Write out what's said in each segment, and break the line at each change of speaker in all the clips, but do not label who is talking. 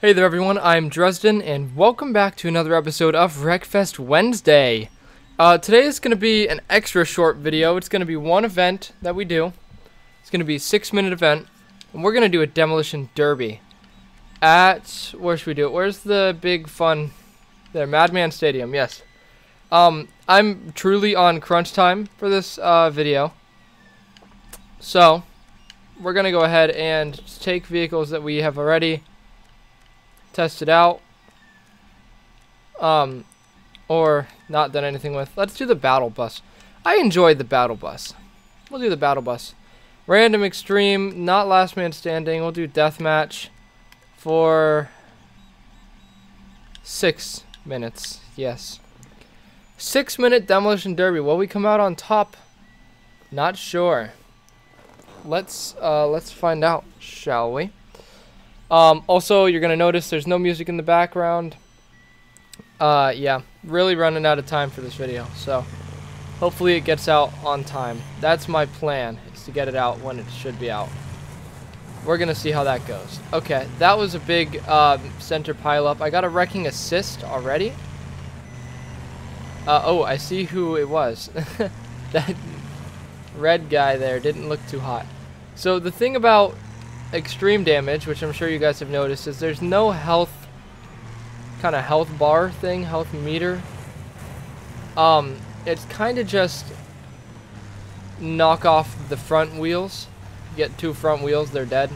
Hey there everyone, I'm Dresden, and welcome back to another episode of Wreckfest Wednesday. Uh, today is going to be an extra short video. It's going to be one event that we do. It's going to be a six minute event, and we're going to do a demolition derby. At, where should we do it? Where's the big fun? There, Madman Stadium, yes. Um, I'm truly on crunch time for this uh, video. So, we're going to go ahead and take vehicles that we have already test it out. Um, or not done anything with. Let's do the battle bus. I enjoyed the battle bus. We'll do the battle bus. Random extreme, not last man standing. We'll do deathmatch for six minutes. Yes. Six minute demolition derby. Will we come out on top? Not sure. Let's uh, let's find out, shall we? Um, also, you're going to notice there's no music in the background. Uh, yeah, really running out of time for this video, so hopefully it gets out on time. That's my plan, is to get it out when it should be out. We're going to see how that goes. Okay, that was a big uh, center pileup. I got a wrecking assist already. Uh, oh, I see who it was. that red guy there didn't look too hot. So the thing about extreme damage, which I'm sure you guys have noticed, is there's no health kind of health bar thing, health meter. Um, it's kind of just knock off the front wheels. Get two front wheels, they're dead.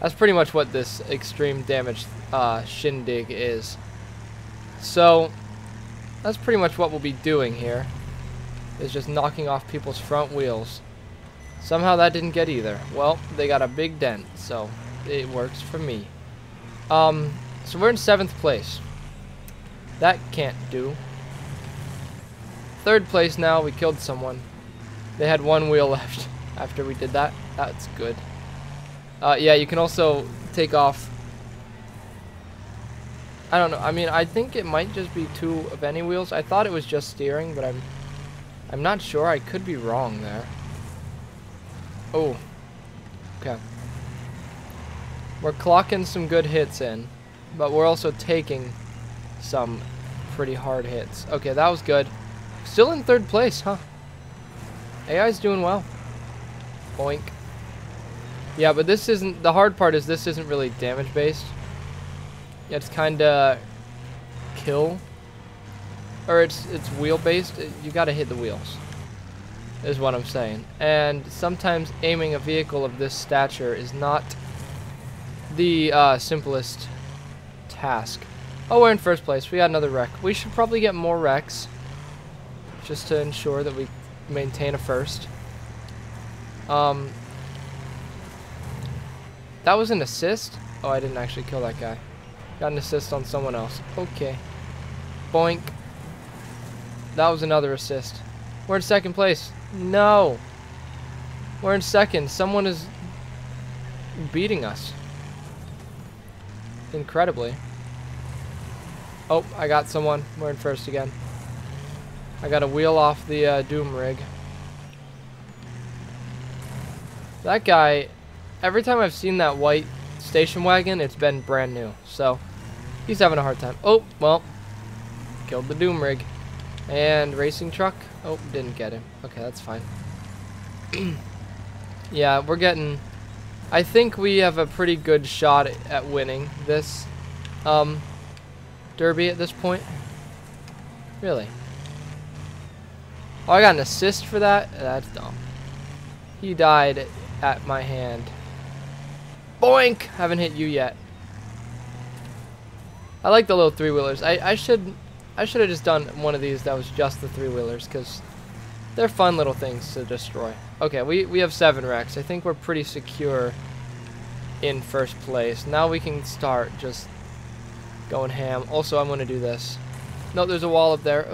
That's pretty much what this extreme damage uh, shindig is. So, that's pretty much what we'll be doing here. Is just knocking off people's front wheels. Somehow that didn't get either. Well, they got a big dent, so it works for me. Um, so we're in seventh place. That can't do. Third place now, we killed someone. They had one wheel left after we did that. That's good. Uh, yeah, you can also take off. I don't know. I mean, I think it might just be two of any wheels. I thought it was just steering, but I'm I'm not sure. I could be wrong there. Oh. Okay. We're clocking some good hits in, but we're also taking some pretty hard hits. Okay, that was good. Still in third place, huh? AI's doing well. Boink. Yeah, but this isn't, the hard part is this isn't really damage based. Yeah, it's kinda kill. Or it's, it's wheel based. You gotta hit the wheels is what I'm saying. And sometimes aiming a vehicle of this stature is not the uh, simplest task. Oh, we're in first place. We got another wreck. We should probably get more wrecks just to ensure that we maintain a first. Um, that was an assist? Oh, I didn't actually kill that guy. Got an assist on someone else. Okay. Boink. That was another assist. We're in second place. No. We're in second. Someone is beating us. Incredibly. Oh, I got someone. We're in first again. I got to wheel off the uh, Doom rig. That guy, every time I've seen that white station wagon, it's been brand new. So, he's having a hard time. Oh, well, killed the Doom rig. And racing truck. Oh, didn't get him. Okay, that's fine. yeah, we're getting... I think we have a pretty good shot at winning this um, derby at this point. Really. Oh, I got an assist for that? That's dumb. He died at my hand. Boink! Haven't hit you yet. I like the little three-wheelers. I, I should I should have just done one of these that was just the three-wheelers, because they're fun little things to destroy. Okay, we, we have seven wrecks. I think we're pretty secure in first place. Now we can start just going ham. Also, I'm going to do this. No, there's a wall up there.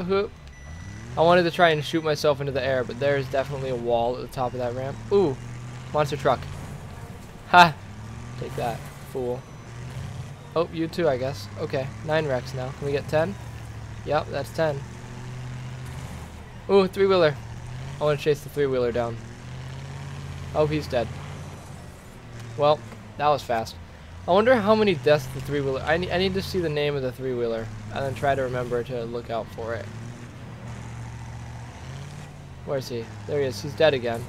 I wanted to try and shoot myself into the air, but there's definitely a wall at the top of that ramp. Ooh, monster truck. Ha! Take that, fool. Oh, you too, I guess. Okay, nine wrecks now. Can we get ten? Yep, that's 10. Ooh, three-wheeler. I want to chase the three-wheeler down. Oh, he's dead. Well, that was fast. I wonder how many deaths the three-wheeler... I, I need to see the name of the three-wheeler and then try to remember to look out for it. Where is he? There he is. He's dead again.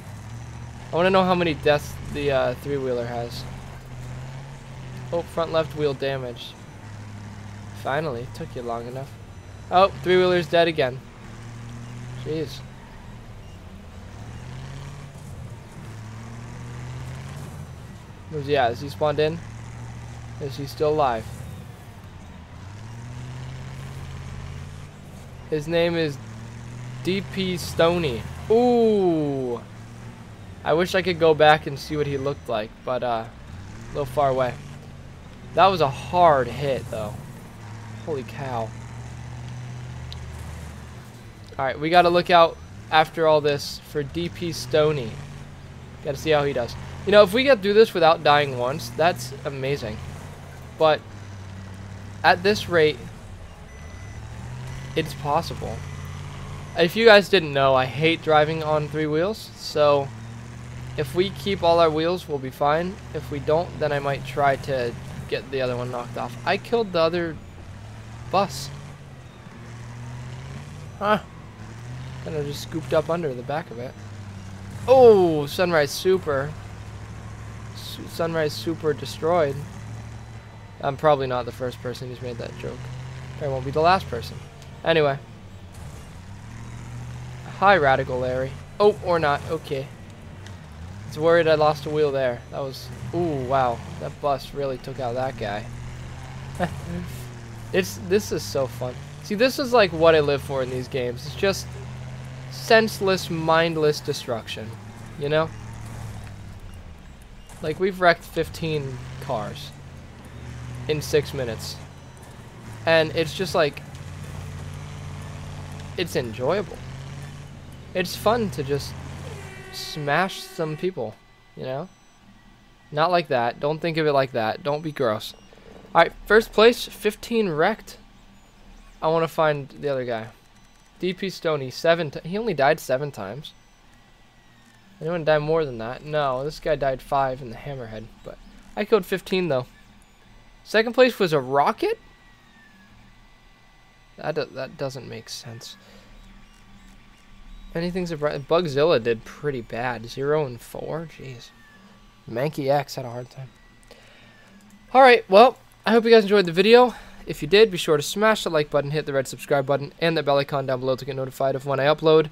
I want to know how many deaths the uh, three-wheeler has. Oh, front left wheel damage. Finally, took you long enough. Oh, three-wheeler's dead again. Jeez. Where's he at? Is he spawned in? Is he still alive? His name is DP Stony. Ooh. I wish I could go back and see what he looked like, but uh, a little far away. That was a hard hit, though. Holy cow. Alright, we gotta look out after all this for DP Stony. Gotta see how he does. You know, if we get through this without dying once, that's amazing. But at this rate, it's possible. If you guys didn't know, I hate driving on three wheels, so if we keep all our wheels, we'll be fine. If we don't, then I might try to get the other one knocked off. I killed the other bus. Huh. Kind of just scooped up under the back of it. Oh, Sunrise Super. Sunrise Super destroyed. I'm probably not the first person who's made that joke. I won't be the last person. Anyway. Hi, Radical Larry. Oh, or not. Okay. It's worried I lost a wheel there. That was... Ooh, wow. That bus really took out that guy. it's This is so fun. See, this is like what I live for in these games. It's just senseless, mindless destruction. You know? Like, we've wrecked 15 cars in six minutes. And it's just like... It's enjoyable it's fun to just smash some people, you know? Not like that. Don't think of it like that. Don't be gross. Alright, first place, 15 wrecked. I want to find the other guy. DP Stoney, seven. he only died seven times. Anyone die more than that? No, this guy died five in the hammerhead. But I killed 15 though. Second place was a rocket. That do that doesn't make sense. Anything's a Bugzilla did pretty bad. Zero and four. Jeez. Mankey X had a hard time. Alright, well, I hope you guys enjoyed the video. If you did, be sure to smash the like button, hit the red subscribe button, and the bell icon down below to get notified of when I upload.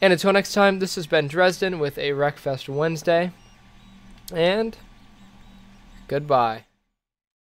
And until next time, this has been Dresden with a Wreckfest Wednesday. And goodbye.